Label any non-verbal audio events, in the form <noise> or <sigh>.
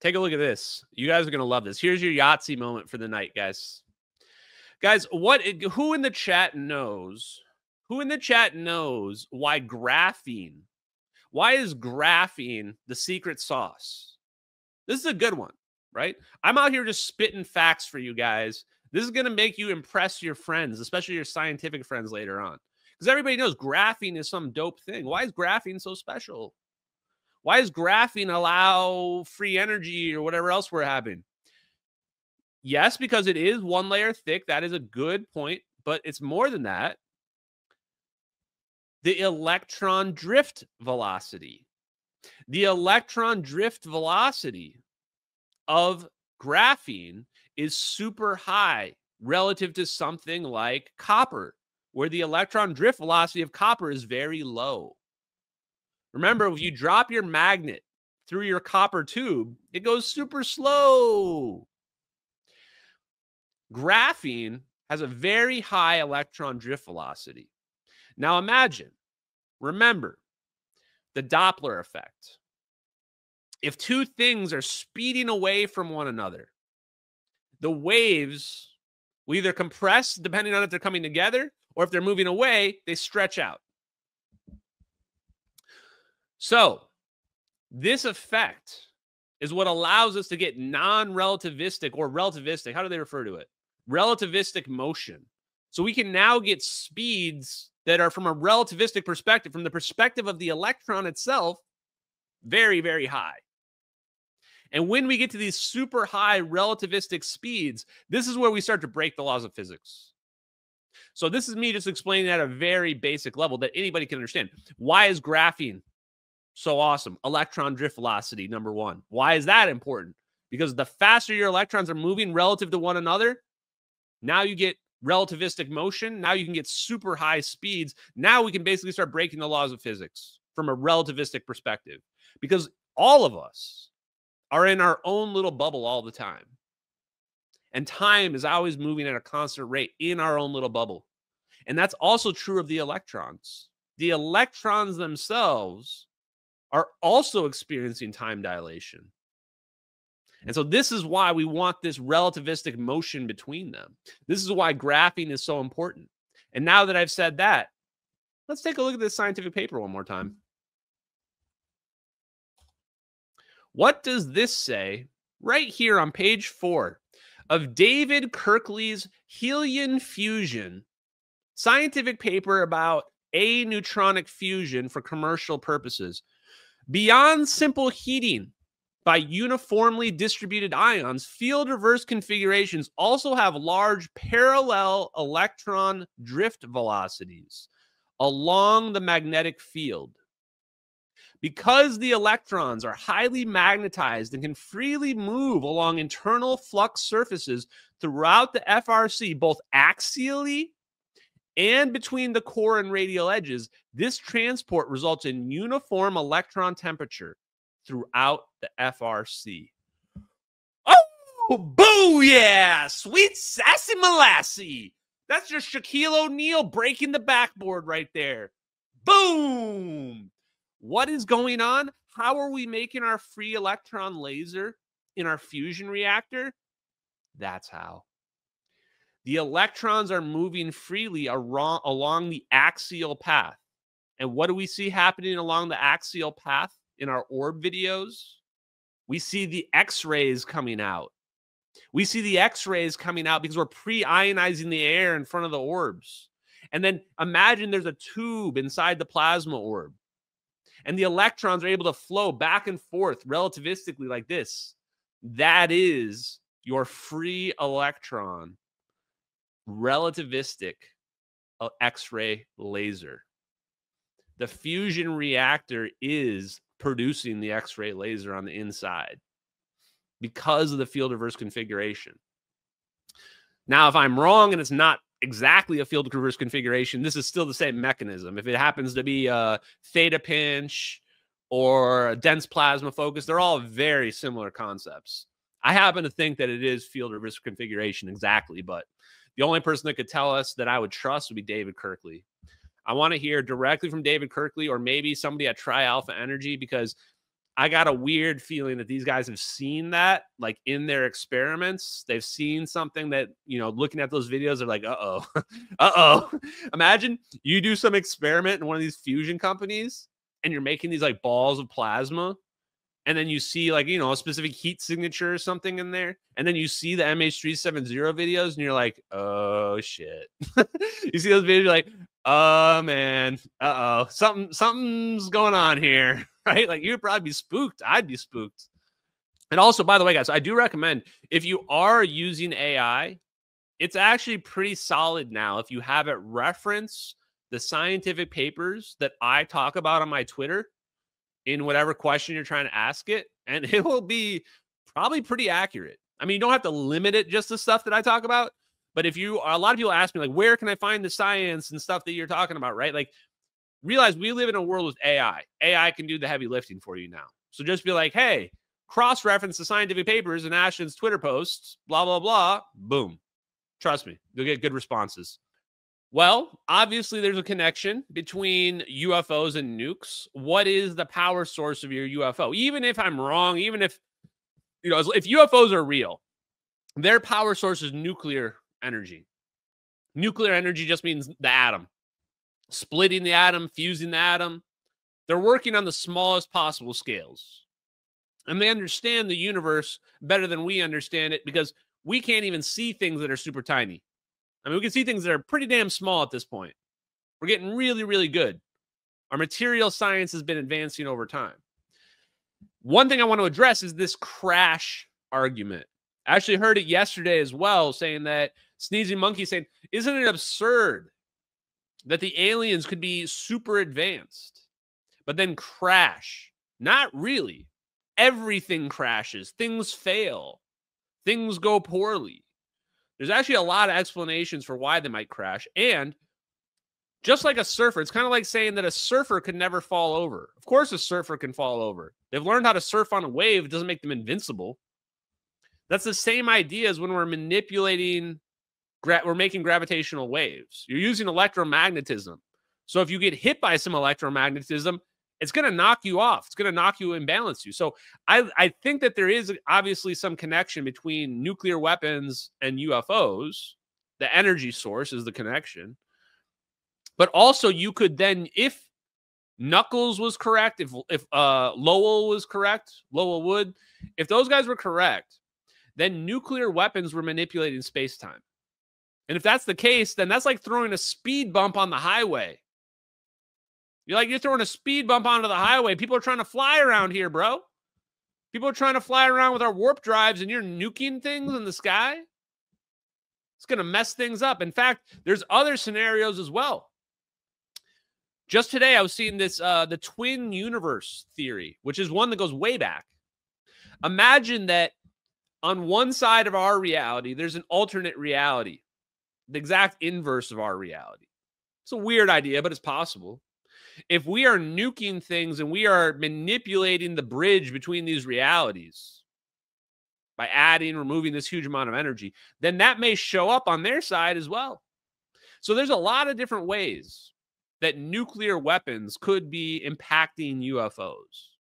Take a look at this. You guys are going to love this. Here's your Yahtzee moment for the night, guys. Guys, what who in the chat knows? Who in the chat knows why graphene? Why is graphene the secret sauce? This is a good one, right? I'm out here just spitting facts for you guys. This is going to make you impress your friends, especially your scientific friends later on. Because everybody knows graphene is some dope thing. Why is graphene so special? Why is graphene allow free energy or whatever else we're having? Yes, because it is one layer thick. That is a good point, but it's more than that. The electron drift velocity. The electron drift velocity of graphene is super high relative to something like copper, where the electron drift velocity of copper is very low. Remember, if you drop your magnet through your copper tube, it goes super slow. Graphene has a very high electron drift velocity. Now imagine, remember the Doppler effect. If two things are speeding away from one another, the waves will either compress depending on if they're coming together or if they're moving away, they stretch out. So, this effect is what allows us to get non relativistic or relativistic. How do they refer to it? Relativistic motion. So, we can now get speeds that are from a relativistic perspective, from the perspective of the electron itself, very, very high. And when we get to these super high relativistic speeds, this is where we start to break the laws of physics. So, this is me just explaining at a very basic level that anybody can understand. Why is graphene so awesome. Electron drift velocity, number one. Why is that important? Because the faster your electrons are moving relative to one another, now you get relativistic motion. Now you can get super high speeds. Now we can basically start breaking the laws of physics from a relativistic perspective because all of us are in our own little bubble all the time. And time is always moving at a constant rate in our own little bubble. And that's also true of the electrons. The electrons themselves are also experiencing time dilation. And so this is why we want this relativistic motion between them. This is why graphene is so important. And now that I've said that, let's take a look at this scientific paper one more time. What does this say right here on page four of David Kirtley's Helion fusion scientific paper about aneutronic fusion for commercial purposes? Beyond simple heating by uniformly distributed ions, field reverse configurations also have large parallel electron drift velocities along the magnetic field. Because the electrons are highly magnetized and can freely move along internal flux surfaces throughout the FRC, both axially and between the core and radial edges, this transport results in uniform electron temperature throughout the FRC. Oh, boo, yeah! Sweet sassy molassie. That's just Shaquille O'Neal breaking the backboard right there. Boom! What is going on? How are we making our free electron laser in our fusion reactor? That's how. The electrons are moving freely along the axial path. And what do we see happening along the axial path in our orb videos? We see the X rays coming out. We see the X rays coming out because we're pre ionizing the air in front of the orbs. And then imagine there's a tube inside the plasma orb, and the electrons are able to flow back and forth relativistically like this. That is your free electron relativistic uh, X ray laser. The fusion reactor is producing the X ray laser on the inside because of the field reverse configuration. Now, if I'm wrong and it's not exactly a field reverse configuration, this is still the same mechanism. If it happens to be a theta pinch or a dense plasma focus, they're all very similar concepts. I happen to think that it is field reverse configuration exactly, but the only person that could tell us that I would trust would be David Kirtley. I want to hear directly from David Kirtley or maybe somebody at Tri Alpha Energy because I got a weird feeling that these guys have seen that, like in their experiments. They've seen something that, you know, looking at those videos, they're like, uh oh, <laughs> uh oh. <laughs> Imagine you do some experiment in one of these fusion companies and you're making these like balls of plasma. And then you see like, you know, a specific heat signature or something in there. And then you see the MH370 videos and you're like, oh shit. <laughs> you see those videos, you're like, oh man, uh oh, something, something's going on here. <laughs> right? Like you'd probably be spooked. I'd be spooked. And also, by the way, guys, I do recommend if you are using AI, it's actually pretty solid now. If you have it reference the scientific papers that I talk about on my Twitter in whatever question you're trying to ask it, and <laughs> it will be probably pretty accurate. I mean, you don't have to limit it just to stuff that I talk about, but if you, a lot of people ask me, like, where can I find the science and stuff that you're talking about, right? Like, realize we live in a world with AI. AI can do the heavy lifting for you now. So just be like, hey, cross reference the scientific papers and Ashton's Twitter posts, blah, blah, blah. Boom. Trust me, you'll get good responses. Well, obviously, there's a connection between UFOs and nukes. What is the power source of your UFO? Even if I'm wrong, even if, you know, if UFOs are real, their power source is nuclear energy. Nuclear energy just means the atom splitting the atom, fusing the atom. They're working on the smallest possible scales. And they understand the universe better than we understand it because we can't even see things that are super tiny. I mean, we can see things that are pretty damn small at this point. We're getting really, really good. Our material science has been advancing over time. One thing I want to address is this crash argument. I actually heard it yesterday as well, saying that Sneezing Monkey saying, Isn't it absurd that the aliens could be super advanced, but then crash. Not really. Everything crashes, things fail, things go poorly. There's actually a lot of explanations for why they might crash. And just like a surfer, it's kind of like saying that a surfer could never fall over. Of course, a surfer can fall over. They've learned how to surf on a wave, it doesn't make them invincible. That's the same idea as when we're manipulating gra- we're making gravitational waves. You're using electromagnetism. So if you get hit by some electromagnetism, it's going to knock you off. It's going to knock you and balance you. So I, I think that there is obviously some connection between nuclear weapons and UFOs. The energy source is the connection. But also, you could then, if Knuckles was correct, if if uh, Lowell was correct, Lowell Wood, if those guys were correct, then nuclear weapons were manipulating space time. And if that's the case, then that's like throwing a speed bump on the highway. You're like, you're throwing a speed bump onto the highway. People are trying to fly around here, bro. People are trying to fly around with our warp drives and you're nuking things in the sky. It's going to mess things up. In fact, there's other scenarios as well. Just today, I was seeing this uh, the twin universe theory, which is one that goes way back. Imagine that on one side of our reality, there's an alternate reality the exact inverse of our reality. It's a weird idea, but it's possible. If we are nuking things and we are manipulating the bridge between these realities by adding, removing this huge amount of energy, then that may show up on their side as well. So there's a lot of different ways that nuclear weapons could be impacting UFOs.